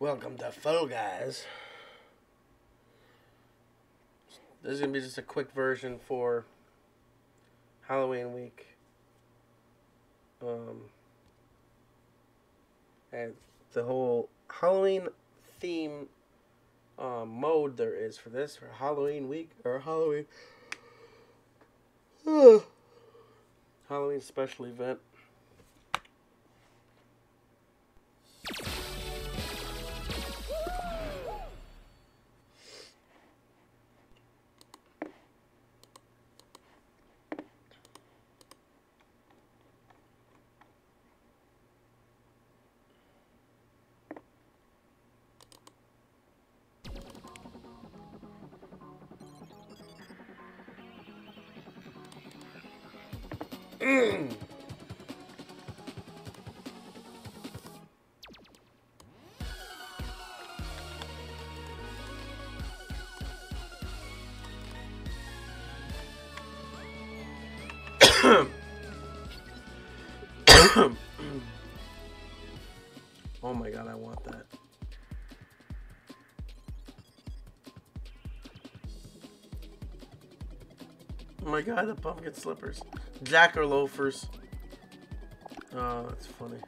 Welcome to Fall Guys. This is gonna be just a quick version for Halloween week. Um, and the whole Halloween theme um, mode there is for this for Halloween week or Halloween Halloween special event. Oh my god, the pumpkin slippers. Jacker loafers. Oh, that's funny.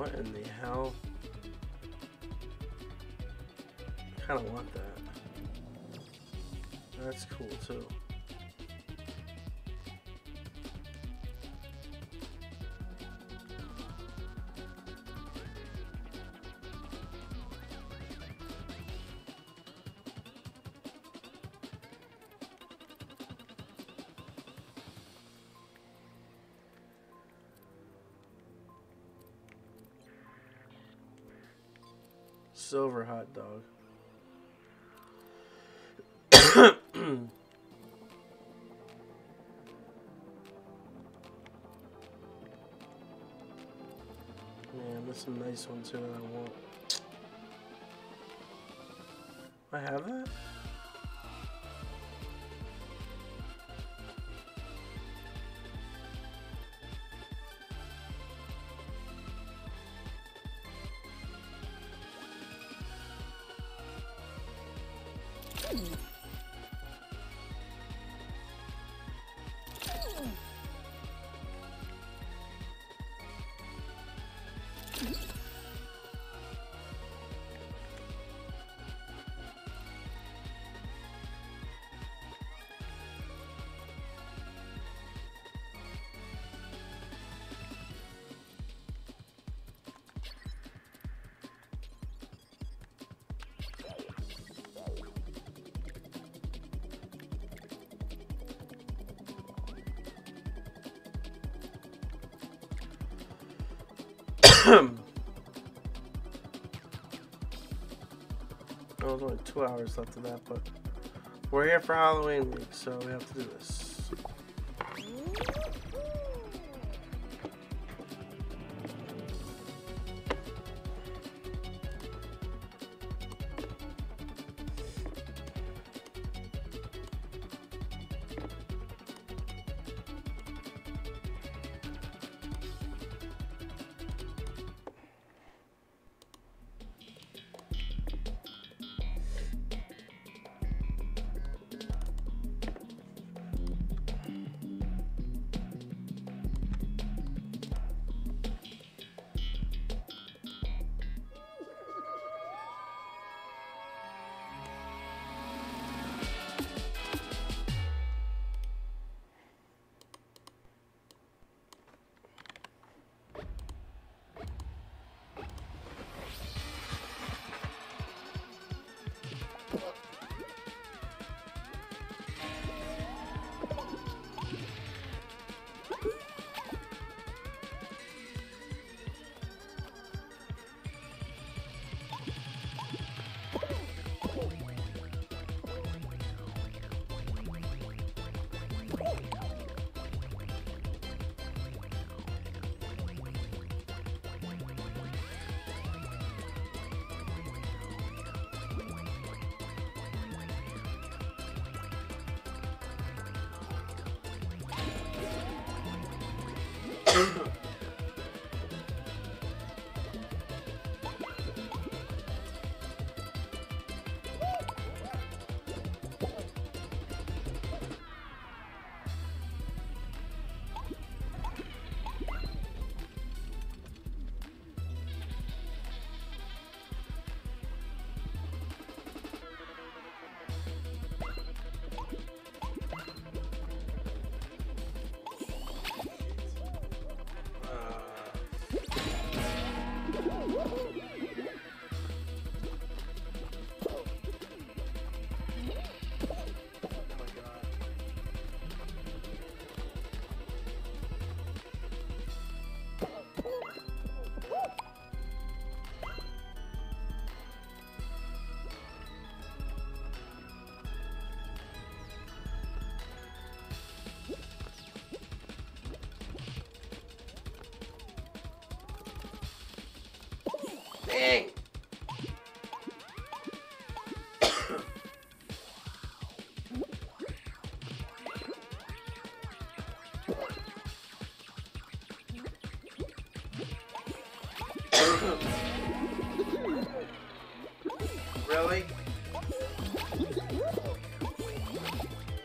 What in the hell? I kind of want that. That's cool too. Some nice ones here that I want. I have that? Oh, there's only two hours left of that, but we're here for Halloween week, so we have to do this.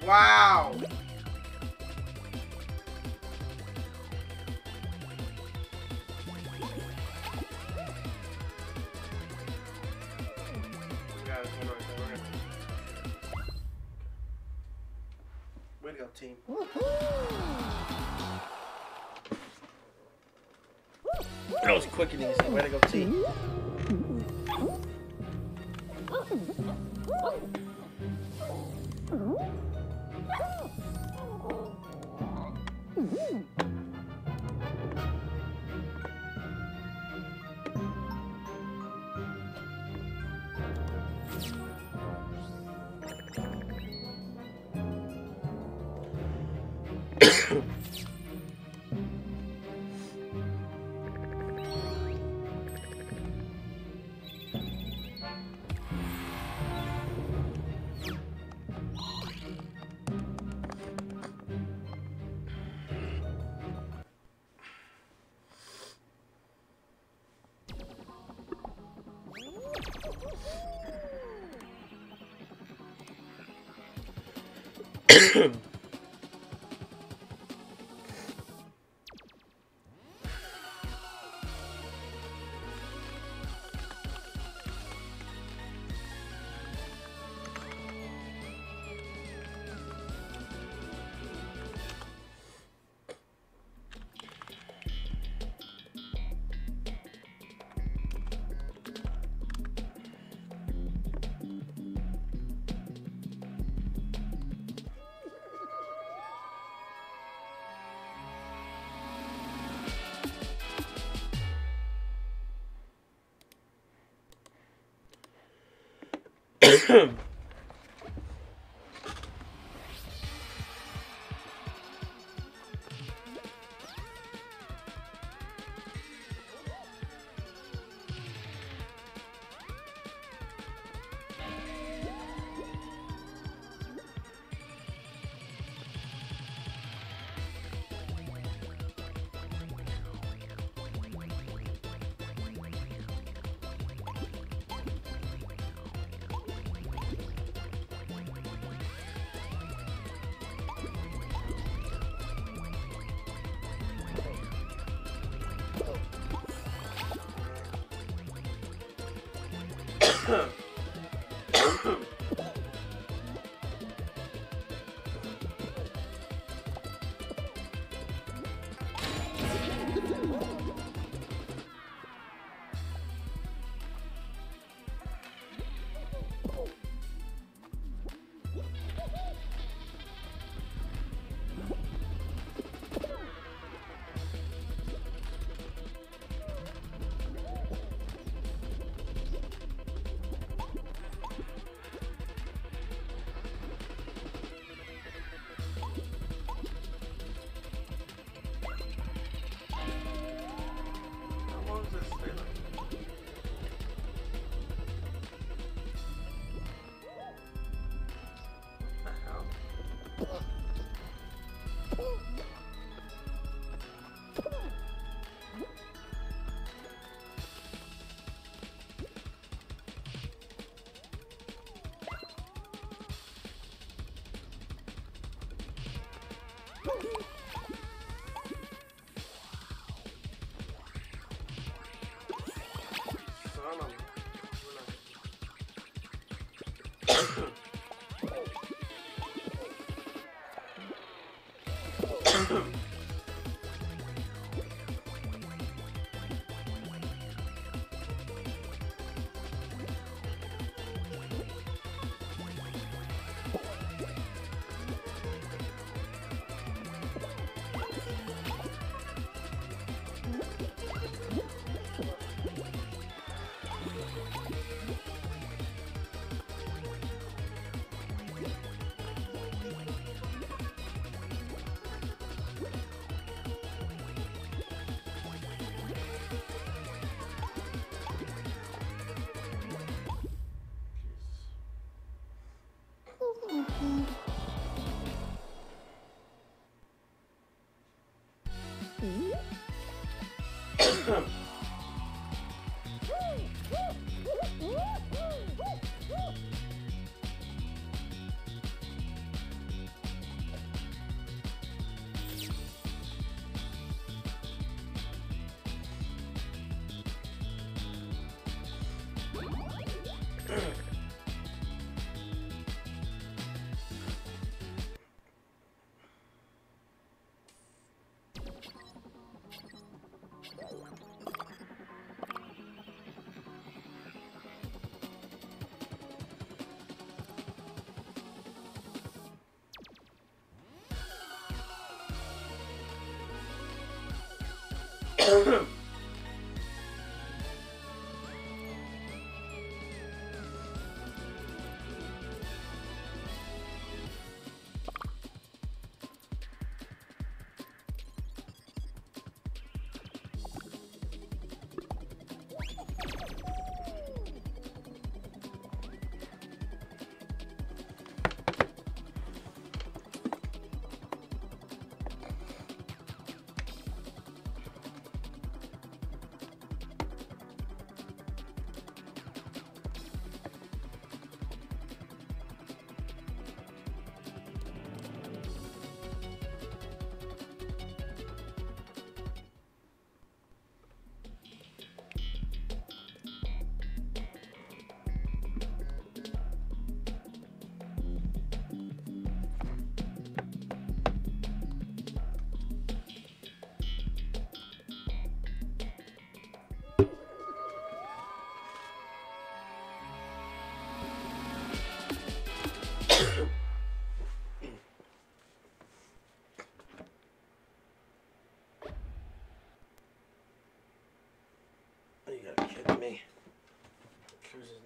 Wow! Way to go, team. That was quick and easy. right? Are Então...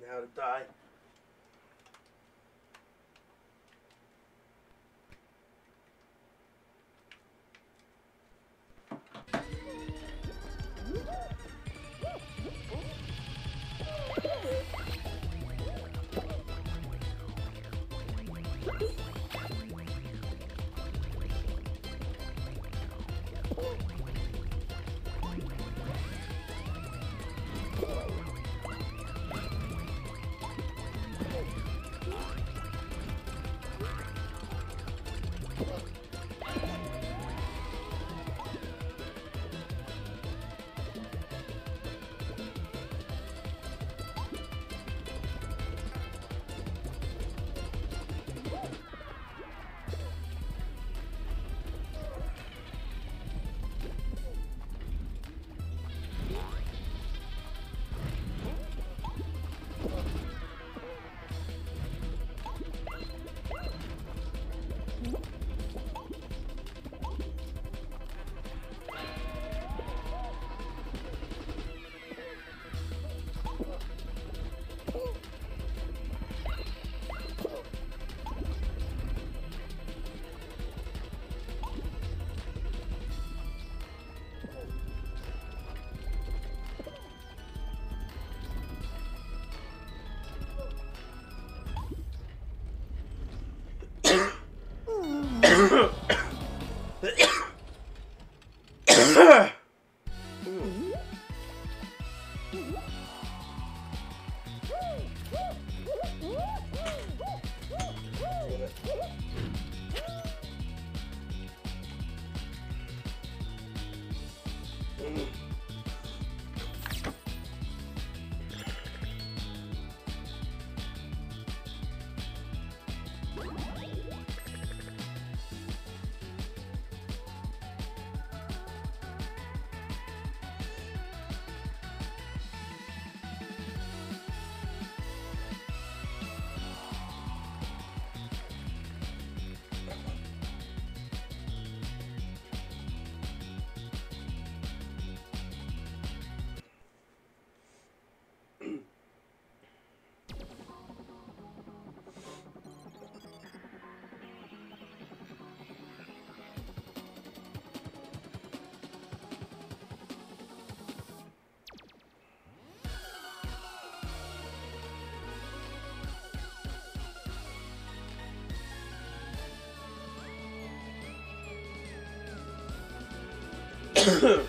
Now to die. Whoa.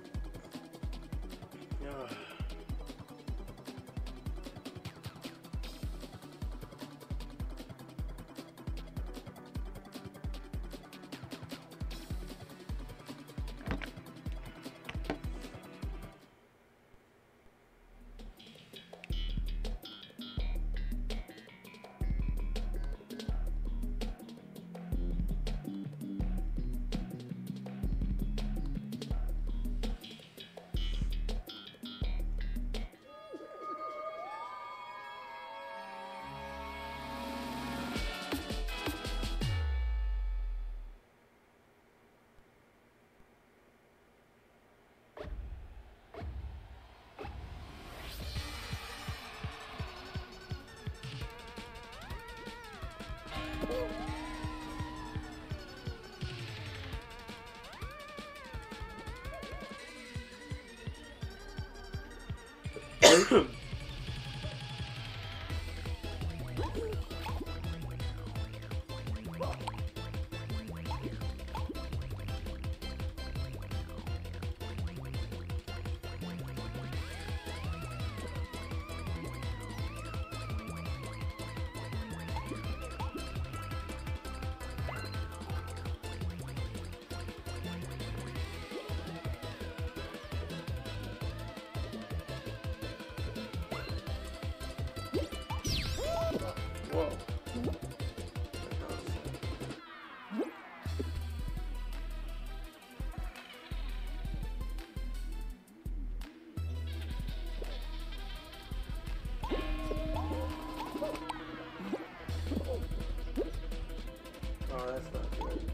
Oh, that's not good.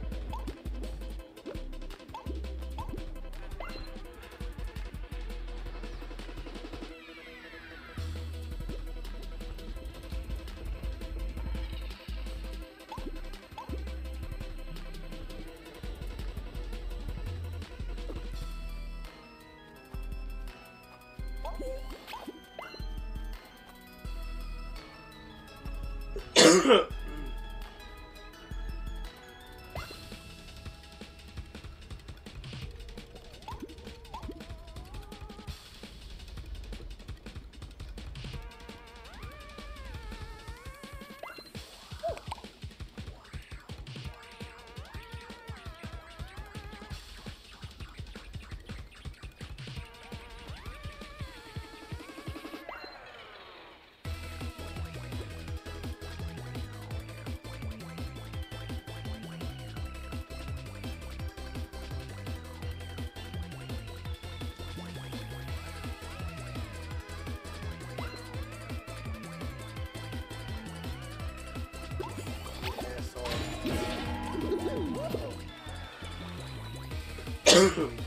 Valeu, Clóvis.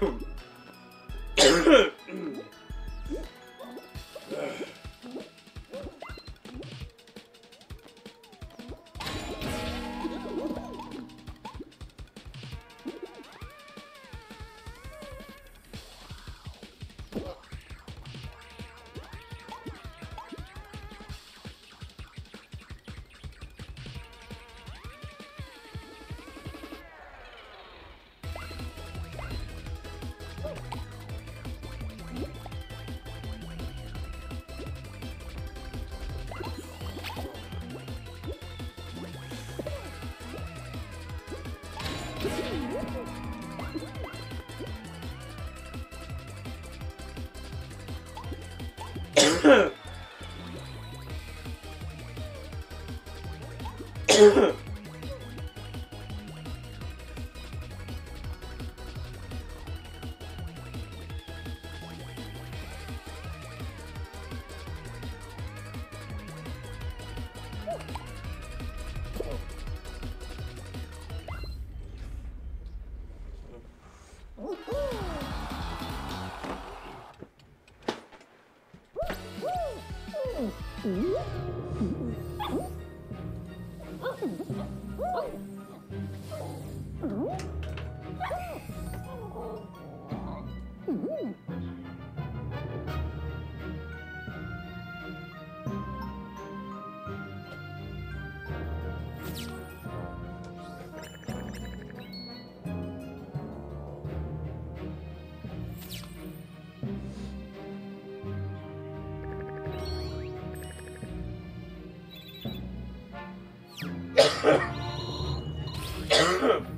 room. Yeah.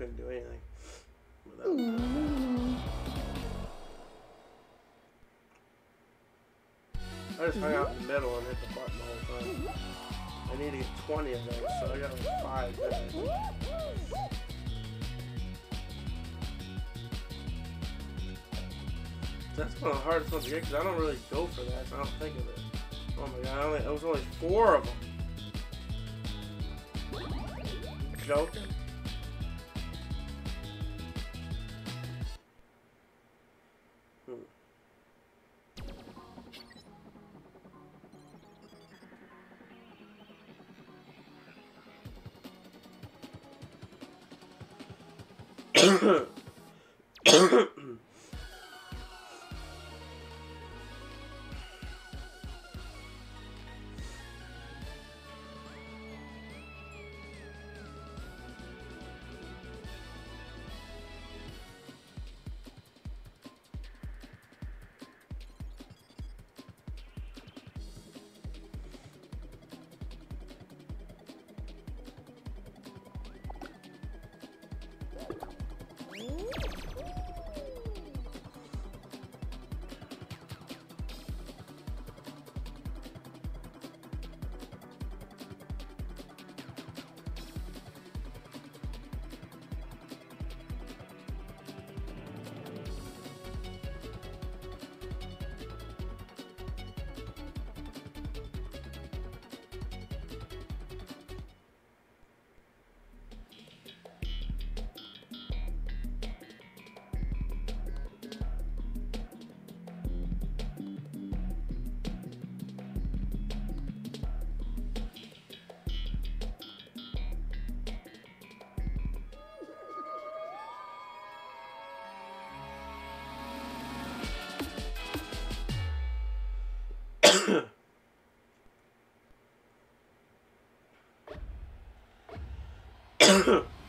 couldn't do anything. without. I just hung out in the middle and hit the button the whole time. I need to get 20 of those, so I got like 5 guys. That's one of the hardest ones to get because I don't really go for that, so I don't think of it. Oh my god, I only, it was only 4 of them. Joking? Ahem.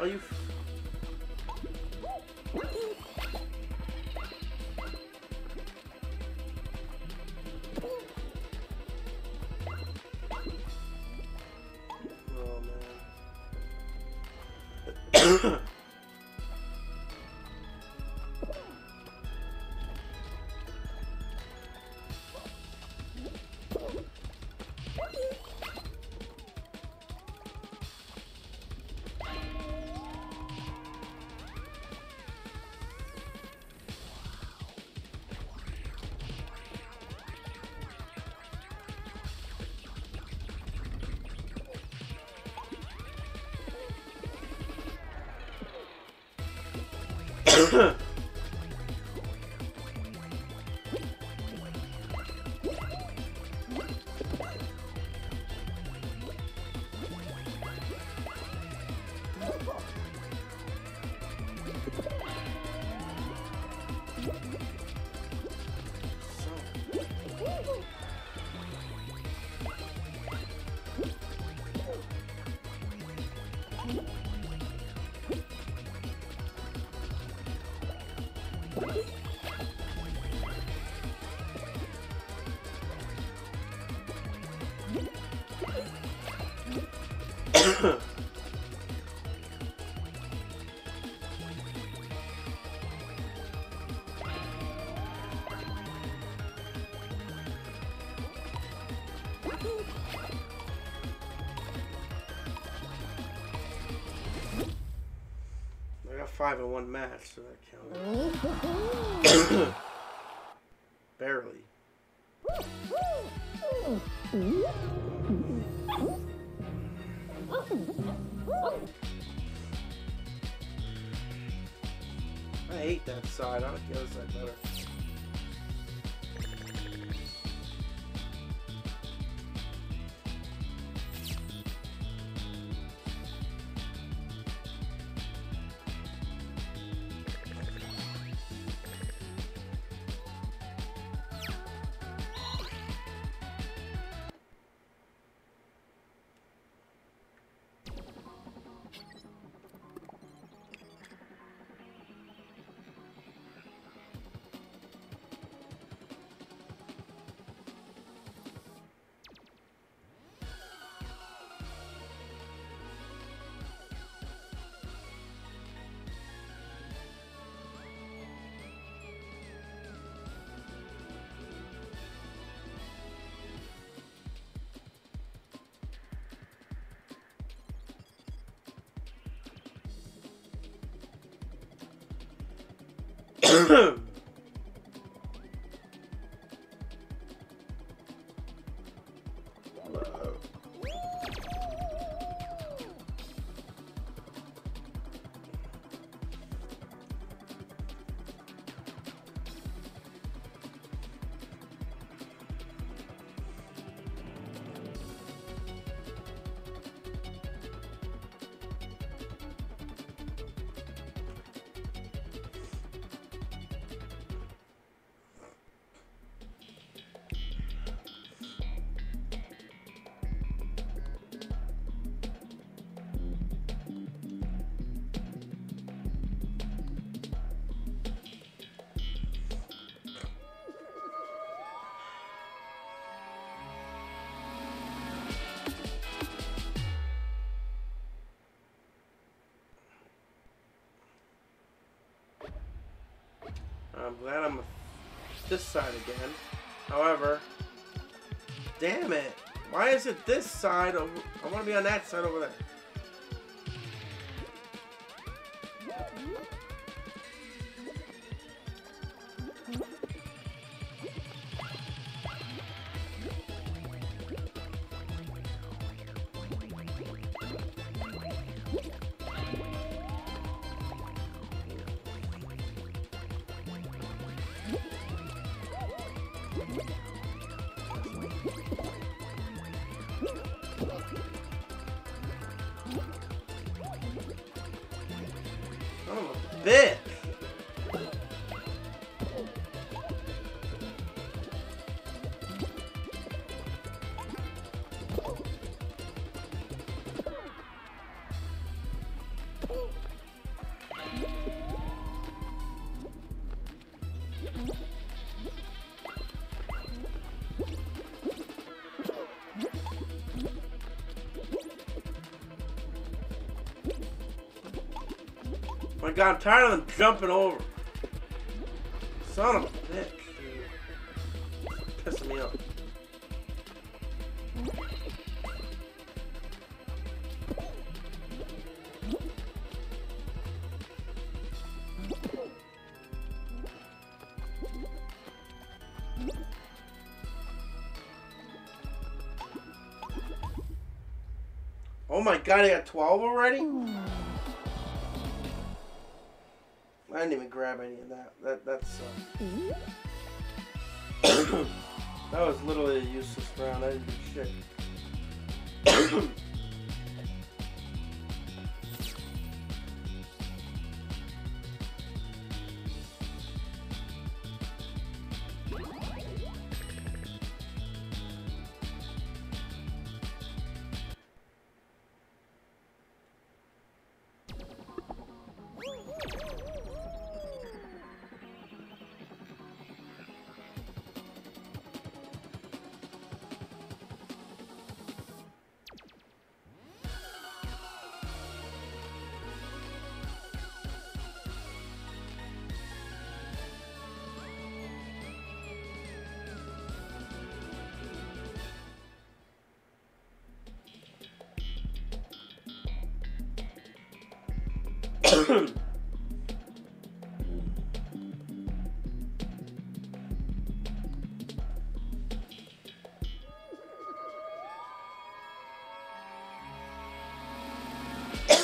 Are you? Five in one match, so that counted. Barely. I hate that side. I like the other side better. I'm glad I'm this side again. However, damn it. Why is it this side? I want to be on that side over there. My god, I'm tired of them jumping over. Son of a bitch. Pissing me off. Oh my god, I got 12 already? I didn't even grab any of that. That that sucked. Mm-hmm. that was literally a useless round. I didn't do shit.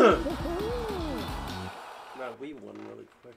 now we won really quick.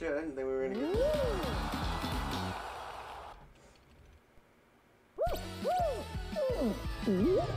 shit, I didn't think we were gonna get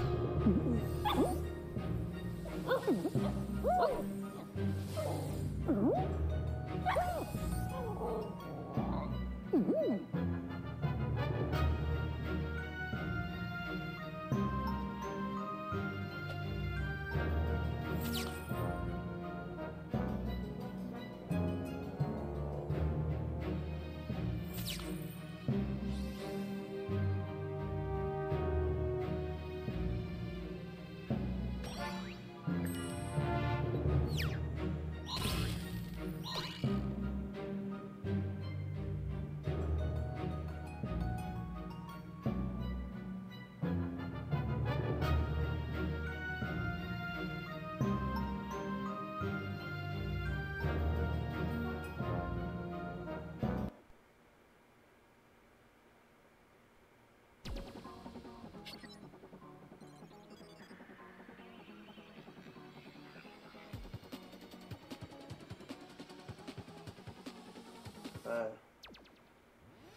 Uh,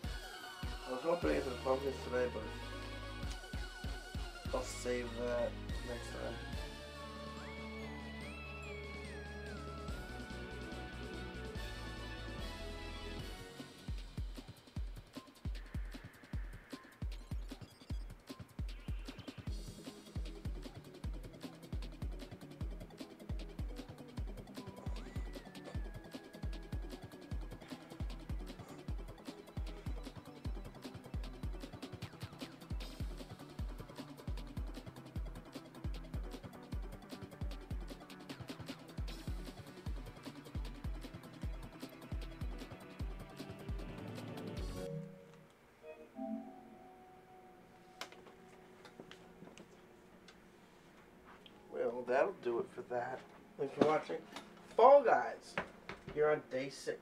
I was hoping get to the pumpkins today, but I'll save that that'll do it for that. Thanks for watching Fall Guys. Here on day six.